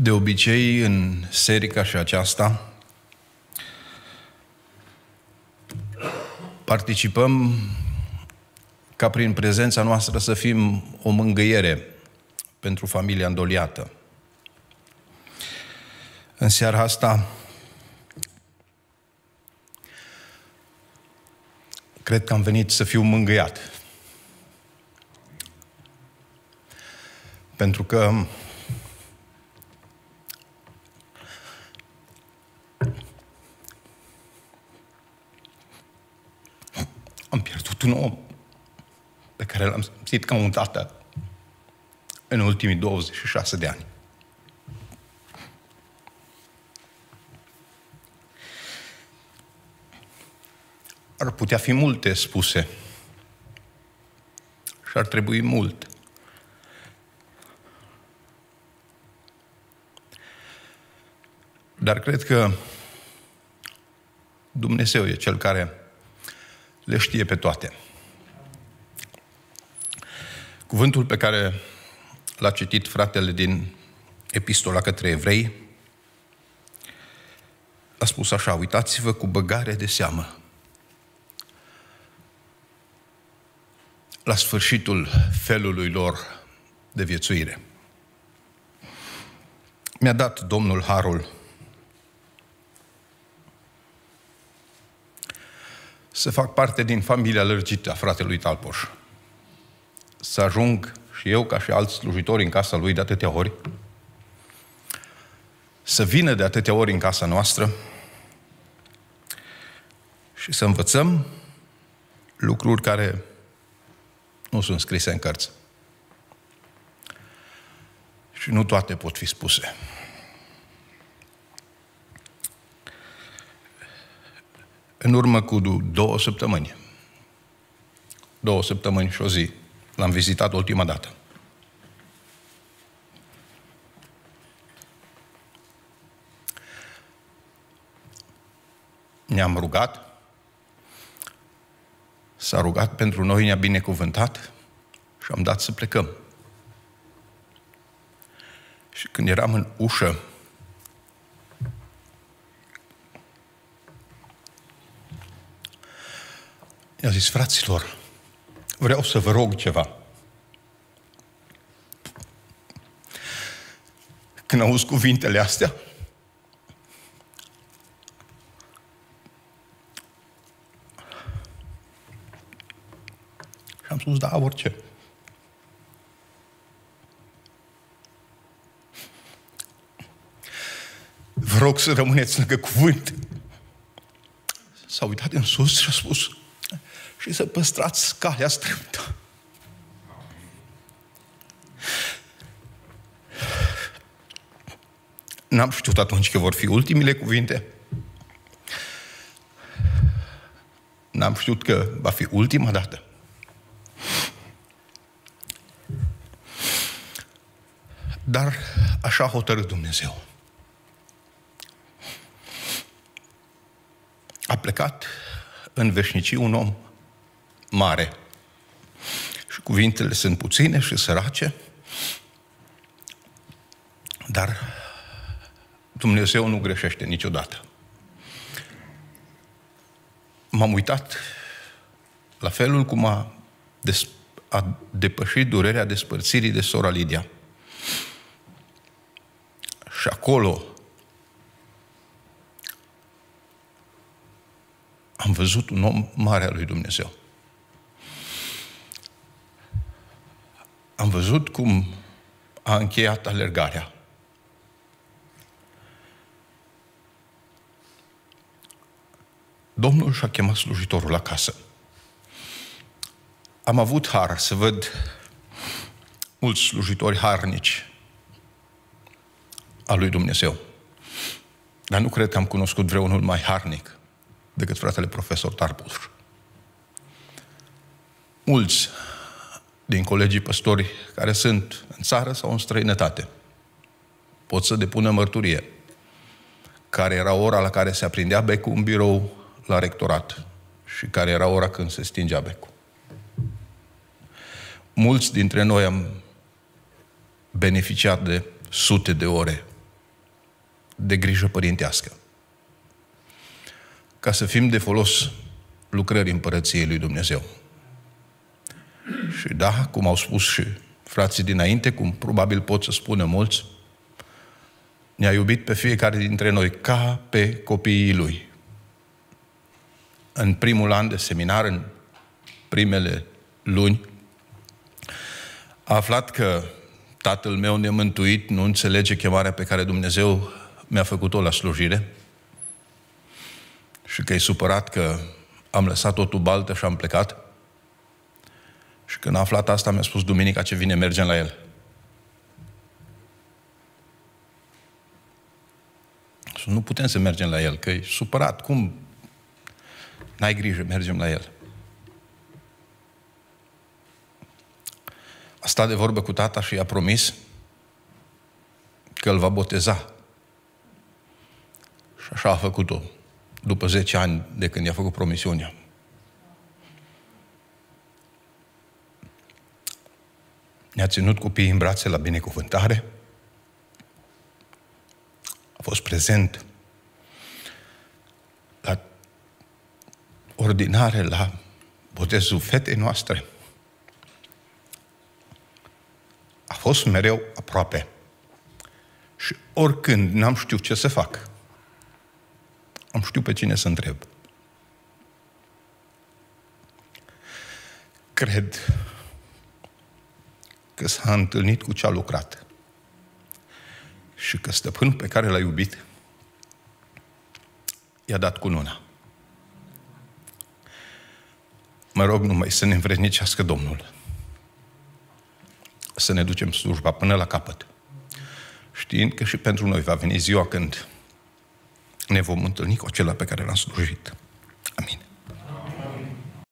De obicei, în serii ca și aceasta, participăm ca prin prezența noastră să fim o mângâiere pentru familia îndoliată. În seara asta, cred că am venit să fiu mângâiat. Pentru că am pierdut un om pe care l-am simțit ca un tată în ultimii 26 de ani. Ar putea fi multe spuse și ar trebui mult. Dar cred că Dumnezeu e Cel care le știe pe toate. Cuvântul pe care l-a citit fratele din Epistola către evrei a spus așa, uitați-vă cu băgare de seamă la sfârșitul felului lor de viețuire. Mi-a dat Domnul Harul să fac parte din familia lărgită a fratelui Talpoș. Să ajung și eu, ca și alți slujitori în casa lui de atâtea ori, să vină de atâtea ori în casa noastră și să învățăm lucruri care nu sunt scrise în cărți. Și nu toate pot fi spuse. În urmă cu două săptămâni, două săptămâni și o zi, l-am vizitat ultima dată. Ne-am rugat, s-a rugat pentru noi, ne-a binecuvântat și am dat să plecăm. Și când eram în ușă, i-a zis, fraților, vreau să vă rog ceva. Când auzi cuvintele astea, și am spus, da, orice. Vă rog să rămâneți lângă cuvânt. S-a uitat în sus și a spus, și să păstrați calea strâmtă. N-am știut atunci că vor fi ultimile cuvinte. N-am știut că va fi ultima dată. Dar așa a hotărât Dumnezeu. A plecat în veșnicii un om mare. Și cuvintele sunt puține și sărace, dar Dumnezeu nu greșește niciodată. M-am uitat la felul cum a, des, a depășit durerea despărțirii de sora Lidia. Și acolo am văzut un om mare al lui Dumnezeu. Am văzut cum a încheiat alergarea. Domnul și-a chemat slujitorul acasă. Am avut har să văd mulți slujitori harnici a lui Dumnezeu. Dar nu cred că am cunoscut vreunul mai harnic decât fratele profesor Tarpuș. Mulți din colegii păstori care sunt în țară sau în străinătate. Pot să depună mărturie. Care era ora la care se aprindea becul în birou la rectorat și care era ora când se stingea becul. Mulți dintre noi am beneficiat de sute de ore de grijă părintească. Ca să fim de folos lucrării împărăției lui Dumnezeu. Și da, cum au spus și frații dinainte, cum probabil pot să spună mulți, ne-a iubit pe fiecare dintre noi ca pe copiii lui. În primul an de seminar, în primele luni, a aflat că tatăl meu nemântuit nu înțelege chemarea pe care Dumnezeu mi-a făcut-o la slujire și că e supărat că am lăsat totul baltă și am plecat. Și când a aflat asta, mi-a spus, duminica ce vine, mergem la el. Și nu putem să mergem la el, că e supărat. Cum? N-ai grijă, mergem la el. A stat de vorbă cu tata și i-a promis că îl va boteza. Și așa a făcut-o după 10 ani de când i-a făcut promisiunea. Ne-a ținut copiii în brațe la binecuvântare, a fost prezent la ordinare, la botezul fetei noastre. A fost mereu aproape. Și oricând n-am știut ce să fac, am știut pe cine să întreb. Cred că s-a întâlnit cu ce a lucrat și că stăpânul pe care l-a iubit i-a dat cununa. Mă rog numai să ne învrednicească Domnul. Să ne ducem slujba până la capăt. Știind că și pentru noi va veni ziua când ne vom întâlni cu acela pe care l-am slujit.